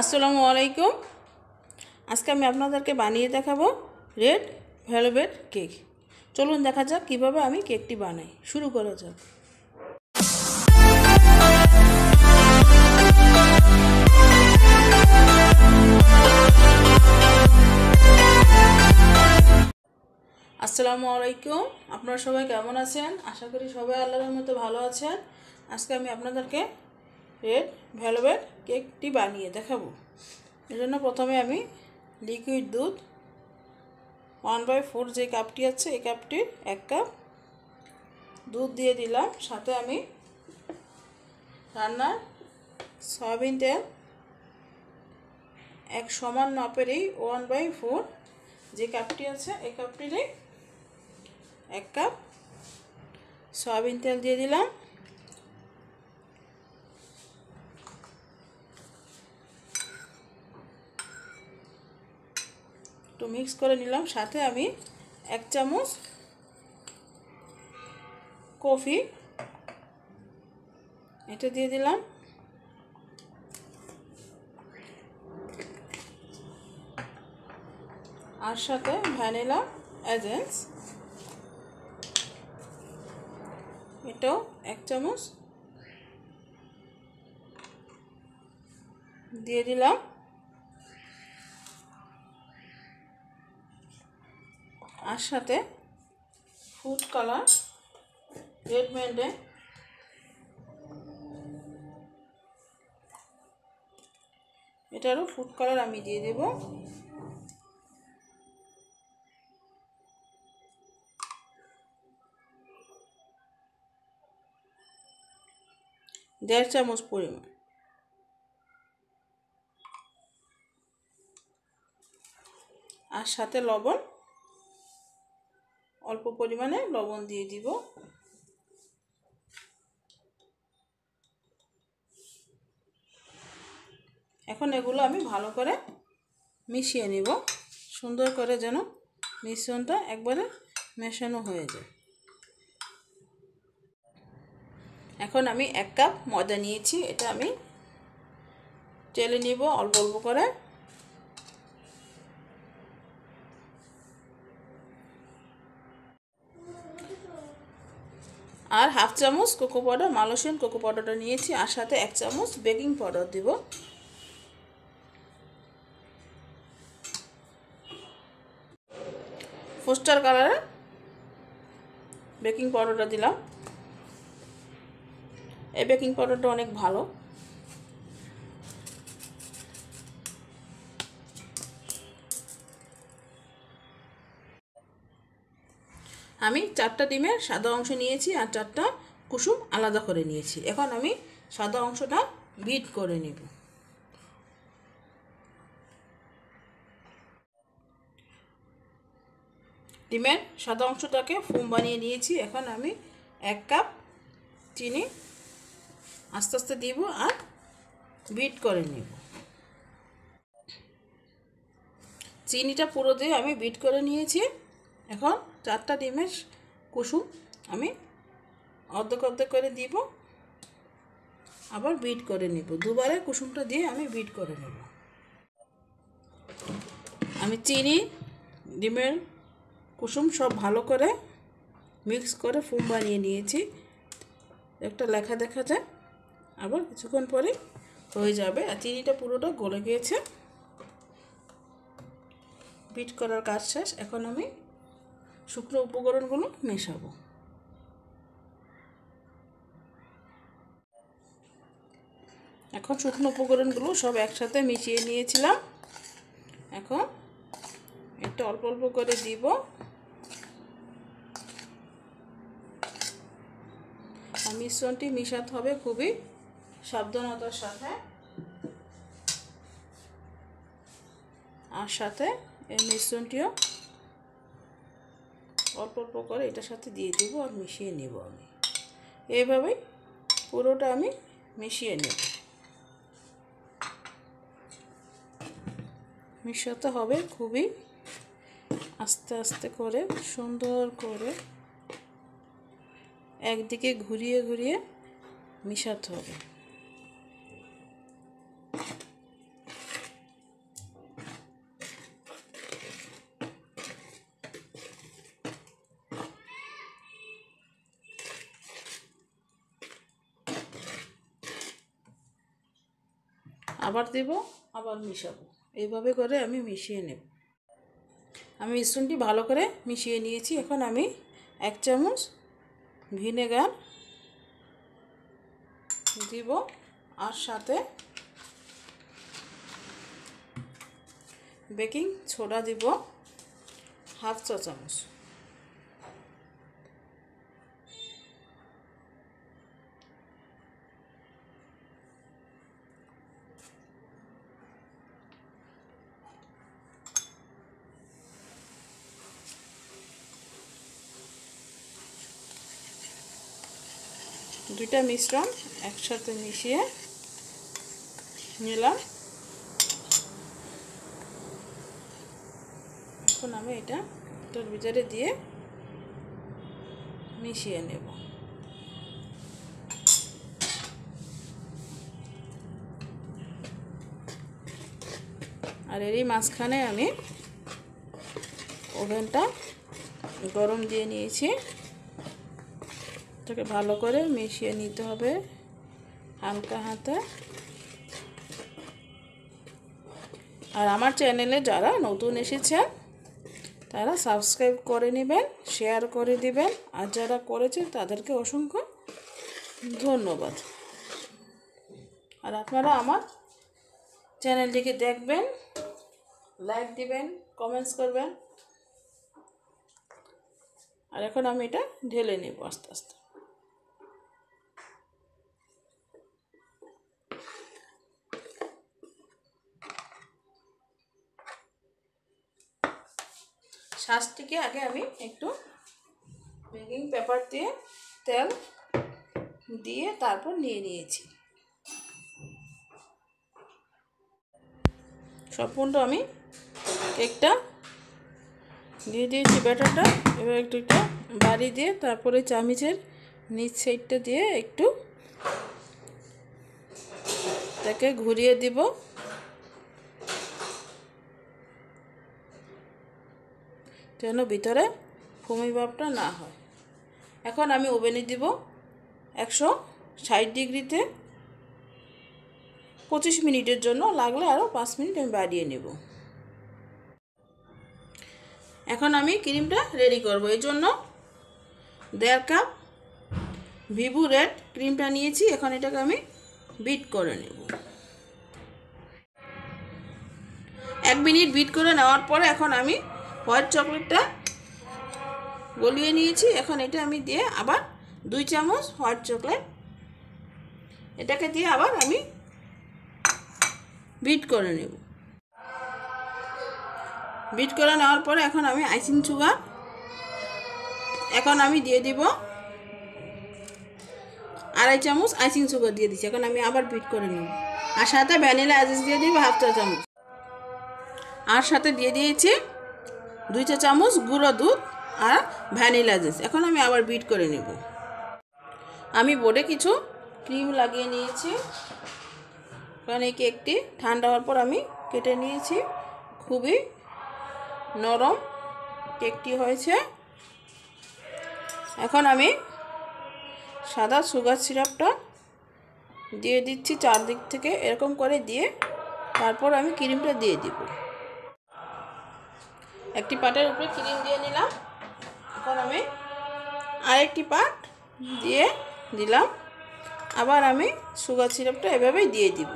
আসসালামু আলাইকুম। আজকে আমি আপনাদেরকে বানিয়ে দেখাবো রেড ভেলভেট কেক। চলুন দেখা যাক কীভাবে আমি কেকটি বানাই। শুরু করা যাক। আসসালামু আলাইকুম। আপনারা সবাই কেমন আছেন? আশা করি সবাই আল্লাহর মতো ভালো আছেন। আজকে আমি আপনাদেরকে রেড ভেলভেট কেকটি বানিয়ে দেখাবো। জন্য প্রথমে আমি লিকুইড দুধ ওয়ান বাই ফোর যে কাপটি আছে, এই কাপটির এক কাপ দুধ দিয়ে দিলাম। সাথে আমি রান্নার সয়াবিন তেল এক সমান মাপেরই ওয়ান বাই ফোর যে কাপটি আছে, এই কাপটিরই এক কাপ সয়াবিন তেল দিয়ে দিলাম। একটু মিক্স করে নিলাম। সাথে আমি এক চামচ কফি। এটা দিয়ে দিলাম। আর সাথে ভ্যানিলা এজেন্স এটাও এক চামচ। দিয়ে দিলাম। আর সাথে ফুড কালার রেড মেন্ডে এটারও ফুড কালার আমি দিয়ে দেব। দেড় চামচ পরিমাণ। আর সাথে লবণ অল্প পরিমাণে লবণ দিয়ে দিব। এখন এগুলো আমি ভালো করে মিশিয়ে নিব। সুন্দর করে যেন মিশ্রণটা একবারে মেশানো হয়ে যায়। এখন আমি এক কাপ ময়দা নিয়েছি, এটা আমি চেলে নিব অল্প অল্প করে। আর হাফ চামচ কোকো পাউডার মালসিয়ান কোকো পাউডারটা নিয়েছি আর সাথে এক চামচ বেকিং পাউডার দিব। ফোস্টার কালারে বেকিং পাউডারটা দিলাম। এই বেকিং পাউডারটা অনেক ভালো। আমি চারটা ডিমের সাদা অংশ নিয়েছি আর চারটা কুসুম আলাদা করে নিয়েছি। এখন আমি সাদা অংশটা বিট করে নেব। ডিমের সাদা অংশটাকে ফোম বানিয়ে নিয়েছি। এখন আমি এক কাপ চিনি আস্তে আস্তে দিব আর বিট করে নেব। চিনিটা পুরো দিয়ে আমি বিট করে নিয়েছি। এখন চারটা ডিমের কুসুম আমি অর্ধেক অর্ধেক করে দিব। আবার বিট করে নিব। দুবারে কুসুমটা দিয়ে আমি বিট করে নেব। আমি চিনি, ডিমের কুসুম সব ভালো করে মিক্স করে ফুম বানিয়ে নিয়েছি। একটা লেখা দেখা যায়, আবার কিছুক্ষণ পরে হয়ে যাবে। আর চিনিটা পুরোটা গলে গিয়েছে। বিট করার কাজ শেষ। এখন আমি শুকনো উপকরণগুলো মেশাবো। এখন শুকনো উপকরণগুলো সব একসাথে মিশিয়ে নিয়েছিলাম। এখন একটু অল্প অল্প করে দিব। মিশ্রণটি মিশাতে হবে খুবই সাবধানতার সাথে। আর সাথে এই মিশ্রণটিও অল্প অল্প করে এটার সাথে দিয়ে দেব আর মিশিয়ে নেব আমি। এইভাবেই পুরোটা আমি মিশিয়ে নেব। মিশাতে হবে খুবই আস্তে আস্তে করে, সুন্দর করে একদিকে ঘুরিয়ে ঘুরিয়ে মিশাতে হবে। আবার দেব, আবার মিশাবো। এইভাবে করে আমি মিশিয়ে নেব। আমি মিশ্রণটি ভালো করে মিশিয়ে নিয়েছি। এখন আমি এক চামচ ভিনেগার দিব আর সাথে বেকিং সোডা দিব, হাফ চা চামচ। দুইটা মিশ্রণ একসাথে মিশিয়ে নিলাম। এখন আমি এটা এটার ভিতরে দিয়ে মিশিয়ে নেব। আর এরই মাঝখানে আমি ওভেনটা গরম দিয়ে নিয়েছি। এটাকে ভালো করে মিশিয়ে নিতে হবে, হালকা হাতে। আর আমার চ্যানেলে যারা নতুন এসেছেন, তারা সাবস্ক্রাইব করে নেবেন, শেয়ার করে দিবেন, আর যারা করেছেন তাদেরকে অসংখ্য ধন্যবাদ। আর আপনারা আমার চ্যানেলটিকে দেখবেন, লাইক দিবেন, কমেন্টস করবেন। আর এখন আমি এটা ঢেলে নেব আস্তে আস্তে। শ্বাসটিকে আগে আমি একটু বেকিং পেপার দিয়ে তেল দিয়ে তারপর নিয়ে নিয়েছি। সম্পূর্ণ আমি কেকটা দিয়ে দিয়েছি ব্যাটারটা এবার একটু একটু বাড়ি দিয়ে তারপরে চামিচের নিচ সাইডটা দিয়ে একটু তাকে ঘুরিয়ে দিব। যেন ভিতরে ফুমি ভাবটা না হয়। এখন আমি ওভেনে দিব একশো ষাট ডিগ্রিতে। পঁচিশ মিনিটের জন্য লাগলে আরও পাঁচ মিনিট আমি বাড়িয়ে নেব। এখন আমি ক্রিমটা রেডি করব। এই জন্য দেড় কাপ ভিভু রেড ক্রিমটা নিয়েছি। এখন এটাকে আমি বিট করে নেব। এক মিনিট বিট করে নেওয়ার পরে এখন আমি হোয়াইট চকলেটটা গলিয়ে নিয়েছি। এখন এটা আমি দিয়ে আবার দুই চামচ হোয়াইট চকলেট এটাকে দিয়ে আবার আমি বিট করে নেব। বিট করে নেওয়ার পরে এখন আমি আইসিং সুগার এখন আমি দিয়ে দিব আড়াই চামচ আইসিং সুগার দিয়ে দিচ্ছি। এখন আমি আবার বিট করে নেব। আর সাথে ভ্যানিলা আইসিস দিয়ে দিব হাফ চা চামচ। আর সাথে দিয়ে দিয়েছি দুই চা চামচ গুঁড়ো দুধ আর ভ্যানিলা জুস এখন আমি আবার বিট করে নেব। আমি বোর্ডে কিছু ক্রিম লাগিয়ে নিয়েছি। কারণ এই কেকটি ঠান্ডা হওয়ার পর আমি কেটে নিয়েছি। খুবই নরম কেকটি হয়েছে। এখন আমি সাদা সুগার সিরাপটা দিয়ে দিচ্ছি চারদিক থেকে। এরকম করে দিয়ে তারপর আমি ক্রিমটা দিয়ে দিব। একটি পাটের উপরে ক্রিম দিয়ে নিলাম এখন আমি আরেকটি পাট দিয়ে দিলাম। আবার আমি সুগার সিরাপটা এভাবেই দিয়ে দিব।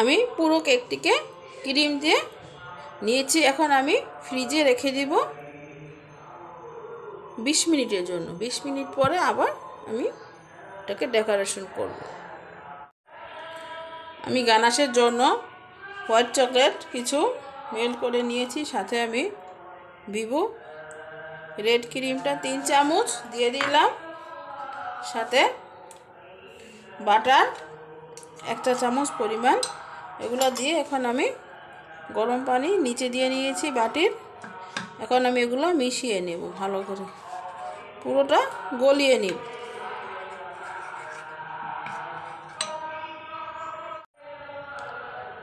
আমি পুরো কেকটিকে ক্রিম দিয়ে নিয়েছি, এখন আমি ফ্রিজে রেখে দিব বিশ মিনিটের জন্য। বিশ মিনিট পরে আবার আমি এটাকে ডেকোরেশন করব। আমি গানাশের জন্য হোয়াইট চকলেট কিছু মেল্ট করে নিয়েছি, সাথে আমি ভিভো রেড ক্রিমটা তিন চামচ দিয়ে দিলাম, সাথে বাটার একটা চামচ পরিমাণ। এগুলো দিয়ে এখন আমি গরম পানি নিচে দিয়ে নিয়েছি বাটির। এখন আমি এগুলো মিশিয়ে নেব ভালো করে। পুরোটা গলিয়ে নিব।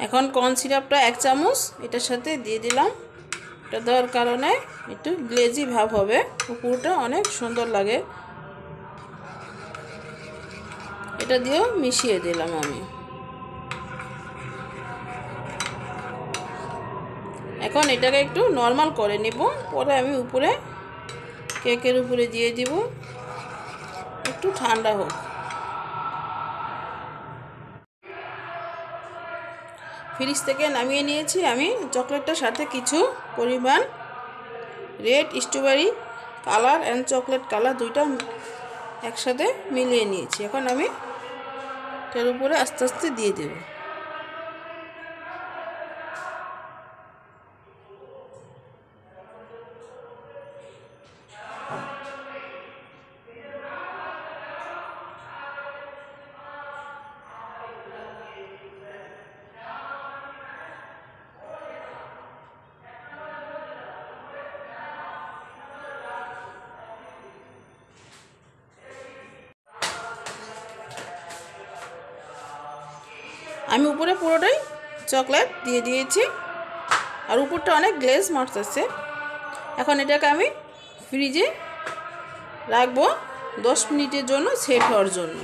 এখন কর্ন সিরাপটা এক চামচ, এটার সাথে দিয়ে দিলাম। এটা দেওয়ার কারণে একটু গ্লেজি ভাব হবে। পুরোটা অনেক সুন্দর লাগে। এটা দিয়েও মিশিয়ে দিলাম আমি। এখন এটাকে একটু নর্মাল করে নেব। পরে আমি উপরে কেকের উপরে দিয়ে দিব। একটু ঠান্ডা হোক। ফ্রিজ থেকে নামিয়ে নিয়েছি। আমি চকলেটটার সাথে কিছু পরিমাণ red strawberry colour and chocolate colour দুইটা একসাথে মিলিয়ে নিয়েছি। এখন আমি এটার উপরে আস্তে আস্তে দিয়ে দেব। আমি উপরে পুরোটাই চকলেট দিয়ে দিয়েছি। আর উপরটা অনেক গ্লেজ মারতেছে এখন এটাকে আমি ফ্রিজে রাখব দশ মিনিটের জন্য সেট হওয়ার জন্য।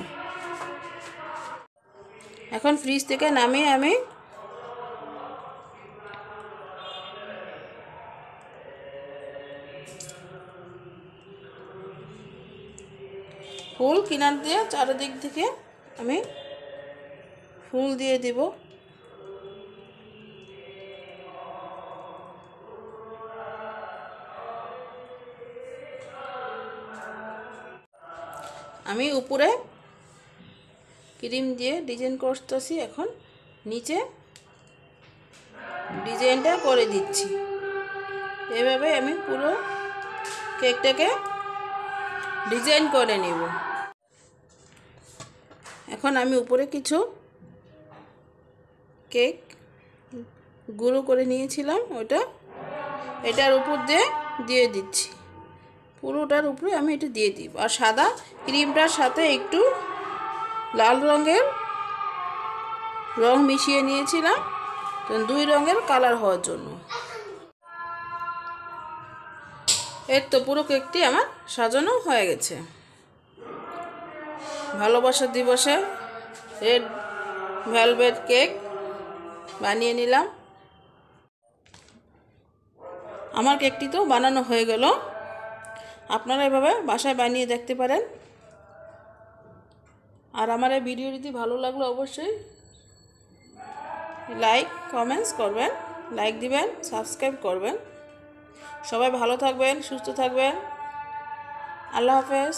এখন ফ্রিজ থেকে নামিয়ে আমি ফুল কিনার দিয়ে চারিদিক থেকে আমি ফুল দিয়ে দেব। আমি উপরে ক্রিম দিয়ে ডিজাইন করতেছি, এখন নিচে ডিজাইনটা করে দিচ্ছি। এভাবে আমি পুরো কেকটাকে ডিজাইন করে নেব। এখন আমি উপরে কিছু কেক গুঁড়ো করে নিয়েছিলাম ওটা। এটার উপর দিয়ে দিয়ে দিচ্ছি। পুরোটার উপরে আমি এটা দিয়ে দিব আর সাদা ক্রিমটার সাথে একটু লাল রঙের রং মিশিয়ে নিয়েছিলাম। দুই রঙের কালার হওয়ার জন্য। এর তো পুরো কেকটি আমার সাজানো হয়ে গেছে। ভালোবাসার দিবসে রেড ভেলভেট কেক বানিয়ে নিলাম। আমার কেকটি তো বানানো হয়ে গেল। আপনারা এভাবে বাসায় বানিয়ে দেখতে পারেন। আর আমার এই ভিডিও যদি ভালো লাগল অবশ্যই লাইক কমেন্টস করবেন লাইক দিবেন সাবস্ক্রাইব করবেন। সবাই ভালো থাকবেন, সুস্থ থাকবেন। আল্লাহ হাফেজ।